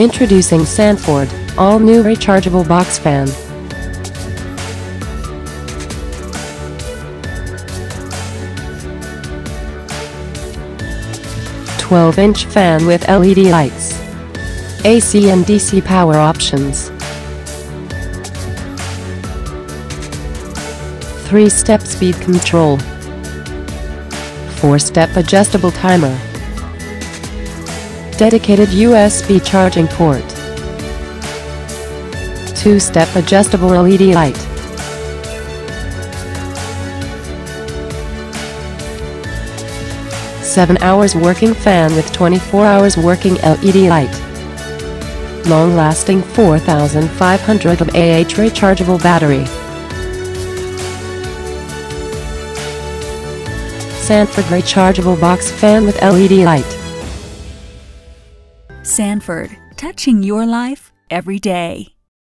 Introducing Sanford, all-new rechargeable box fan. Twelve-inch fan with LED lights. AC and DC power options. Three-step speed control. Four-step adjustable timer. Dedicated USB charging port. Two-step adjustable LED light. Seven hours working fan with 24 hours working LED light. Long-lasting 4500 mAh rechargeable battery. Sanford rechargeable box fan with LED light. Sanford, touching your life every day.